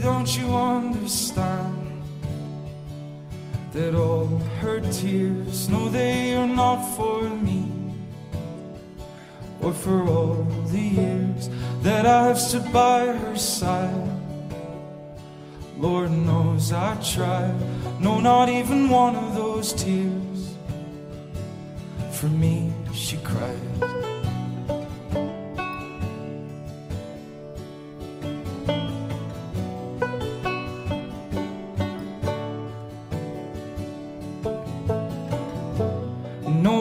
don't you understand that all her tears, no, they are not for me, or for all the years that I've stood by her side? Lord knows I tried, no, not even one of those tears. For me, she cried.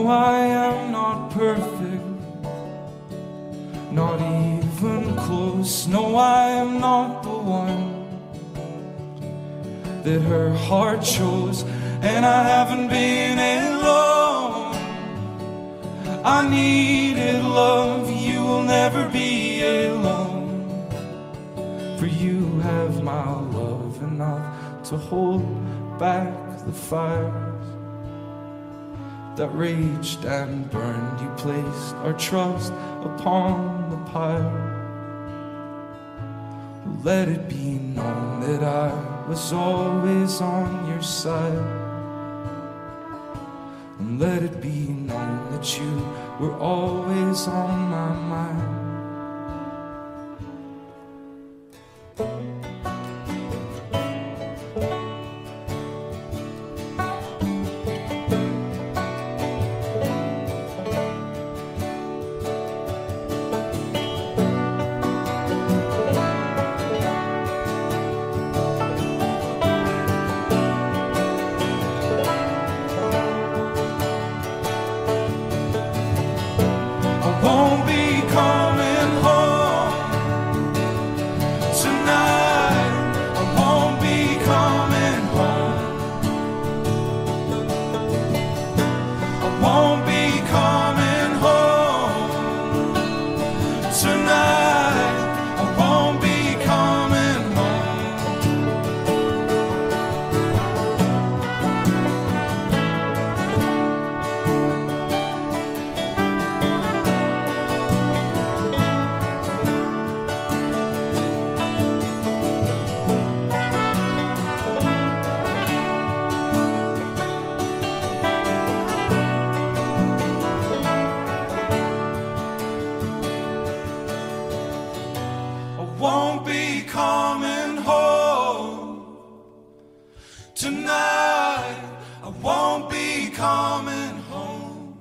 I am not perfect, not even close. No, I am not the one that her heart chose, and I haven't been alone. I needed love, you will never be alone. For you have my love enough to hold back the fires that raged and burned. You placed our trust upon the pyre. Let it be known that I was always on your side. And let it be known that you were always on my mind. Tonight. Won't be coming home tonight. I won't be coming home.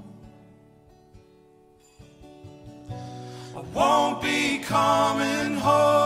I won't be coming home